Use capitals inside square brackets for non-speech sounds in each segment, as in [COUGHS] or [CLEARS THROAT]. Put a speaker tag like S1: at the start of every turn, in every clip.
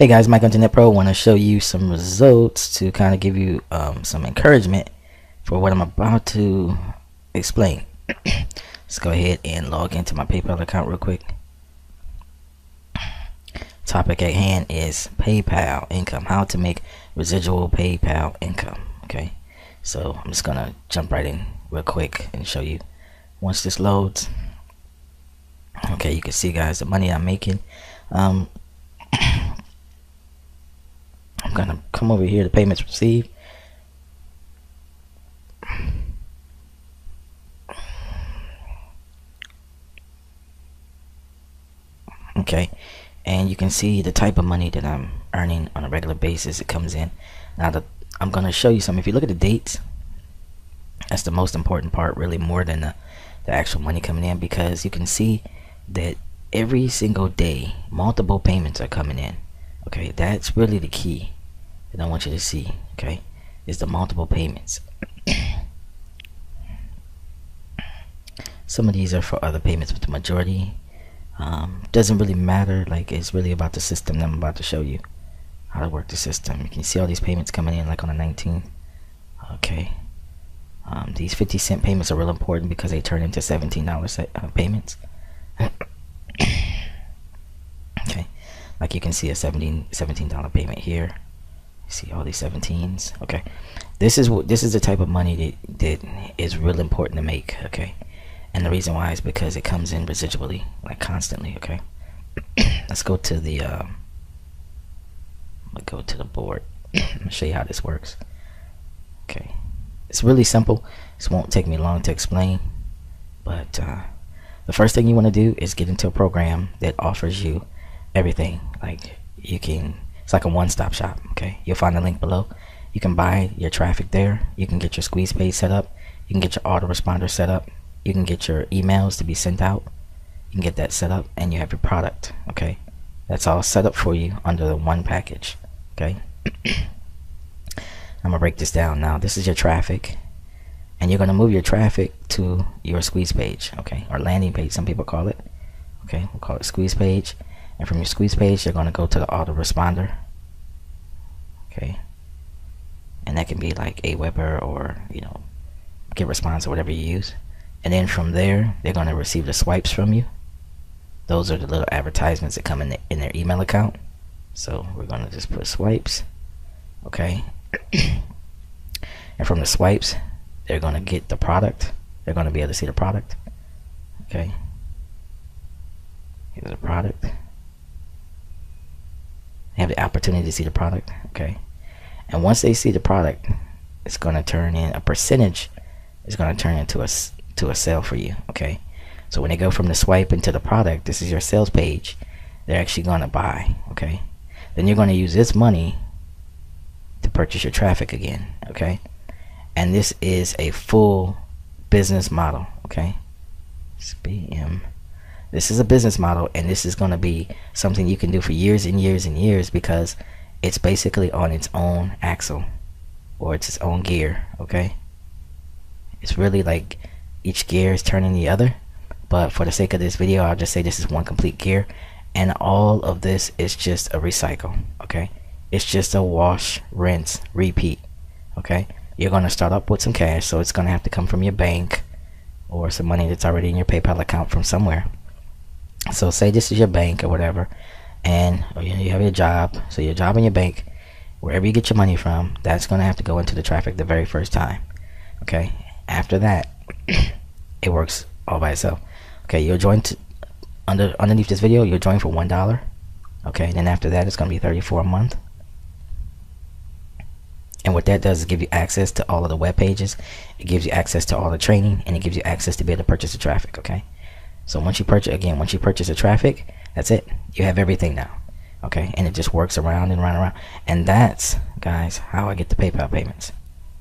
S1: Hey guys, Mike Internet Pro. Want to show you some results to kind of give you um, some encouragement for what I'm about to explain. [CLEARS THROAT] Let's go ahead and log into my PayPal account real quick. Topic at hand is PayPal income. How to make residual PayPal income. Okay, so I'm just gonna jump right in real quick and show you. Once this loads, okay, you can see guys the money I'm making. Um, I'm gonna come over here to payments received. Okay, and you can see the type of money that I'm earning on a regular basis. It comes in. Now, the, I'm gonna show you some. If you look at the dates, that's the most important part, really, more than the, the actual money coming in, because you can see that every single day, multiple payments are coming in. Okay, that's really the key that I want you to see. Okay, is the multiple payments. Some of these are for other payments, but the majority um, doesn't really matter. Like it's really about the system that I'm about to show you how to work the system. You can see all these payments coming in like on the 19th. Okay. Um, these 50 cent payments are real important because they turn into $17 uh, payments. [COUGHS] okay. Like you can see a 17 $17 payment here. See all these 17s. Okay. This is what this is the type of money that that is real important to make, okay? And the reason why is because it comes in residually, like constantly, okay? [CLEARS THROAT] Let's go to the uh, go to the board. [CLEARS THROAT] Me show you how this works. Okay. It's really simple. This won't take me long to explain. But uh, the first thing you want to do is get into a program that offers you everything. Like you can, it's like a one-stop shop. Okay, you'll find the link below. You can buy your traffic there. You can get your squeeze page set up. You can get your autoresponder set up. You can get your emails to be sent out. You can get that set up, and you have your product. Okay, that's all set up for you under the one package. Okay. [CLEARS THROAT] I'm gonna break this down now. This is your traffic, and you're gonna move your traffic to your squeeze page, okay, or landing page. Some people call it. Okay, we'll call it squeeze page. And from your squeeze page, you're gonna go to the autoresponder. Okay, and that can be like Aweber or you know, GetResponse or whatever you use. And then from there, they're gonna receive the swipes from you. Those are the little advertisements that come in the, in their email account. So we're gonna just put swipes. Okay, and from the swipes, they're going to get the product. They're going to be able to see the product. Okay. Here's the product. Have the opportunity to see the product. Okay. And once they see the product, it's going to turn in a percentage. It's going to turn into a to a sale for you. Okay. So when they go from the swipe into the product, this is your sales page. They're actually going to buy. Okay. Then you're going to use this money to purchase your traffic again. Okay. And this is a full business model. Okay. It's SBM. This is a business model, and this is going to be something you can do for years and years and years because it's basically on its own axle or it's its own gear. Okay. It's really like each gear is turning the other. But for the sake of this video, I'll just say this is one complete gear. And all of this is just a recycle. Okay. It's just a wash, rinse, repeat. Okay? You're going to start up with some cash, so it's going to have to come from your bank or some money that's already in your PayPal account from somewhere. So say this is your bank or whatever, and oh, you, know, you have your job. So your job and your bank, wherever you get your money from, that's going to have to go into the traffic the very first time. Okay? After that, [CLEARS THROAT] it works all by itself. Okay, you'll join under underneath this video. You'll join for one dollar. Okay, then after that, it's going to be 34 a month. And what that does is give you access to all of the web pages. It gives you access to all the training, and it gives you access to be able to purchase the traffic. Okay. So once you purchase again, once you purchase the traffic, that's it. You have everything now. Okay, and it just works around and around and around. And that's guys how I get the PayPal payments.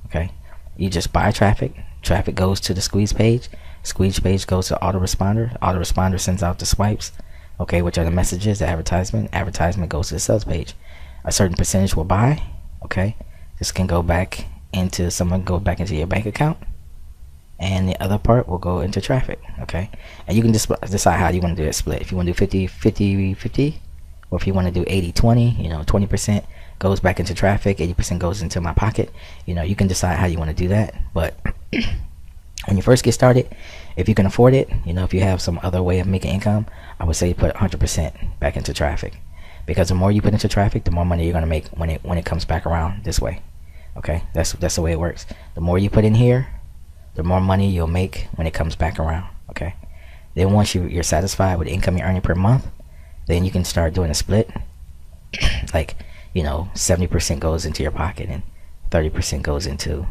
S1: Okay, you just buy traffic. Traffic goes to the squeeze page. Squeeze page goes to autoresponder. Autoresponder sends out the swipes. Okay, which are the messages, the advertisement. Advertisement goes to the sales page. A certain percentage will buy. Okay, this can go back into someone go back into your bank account and the other part will go into traffic okay? And you can just decide how you want to do that split. If you want to do 50 50 50 or if you want to do 80 20 you know 20% goes back into traffic 80% goes into my pocket you know you can decide how you want to do that. But [CLEARS THROAT] when you first get started if you can afford it you know if you have some other way of making income i would say put 100% back into traffic. Because the more you put into traffic the more money you're going to make when it when it comes back around this way okay? That's that's the way it works. The more you put in here the more money you'll make when it comes back around okay? Then once you, you're satisfied with the income you're earning per month then you can start doing a split. [CLEARS THROAT] Like you know 70% goes into your pocket and 30% goes into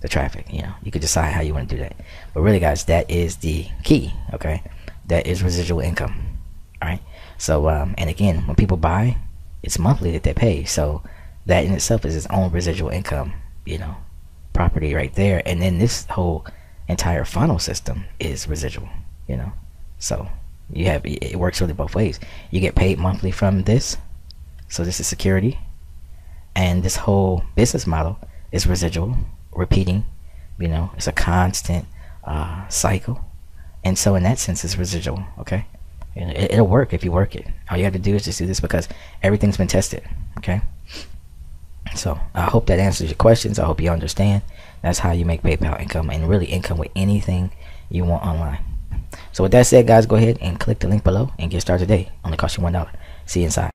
S1: the traffic you know? You could decide how you want to do that. But really guys that is the key okay? That is residual income all right? So um, and again when people buy it's monthly that they pay. So that in itself is its own residual income you know property right there. And then this whole entire funnel system is residual you know? So you have it works really both ways. You get paid monthly from this. So this is security. And this whole business model is residual repeating you know? It's a constant uh, cycle. And so in that sense it's residual okay? It, it'll work if you work it. All you have to do is just do this because everything's been tested okay so I hope that answers your questions. I hope you understand. That's how you make PayPal income and really income with anything you want online. So with that said, guys, go ahead and click the link below and get started today. Only cost you one dollar. See you inside.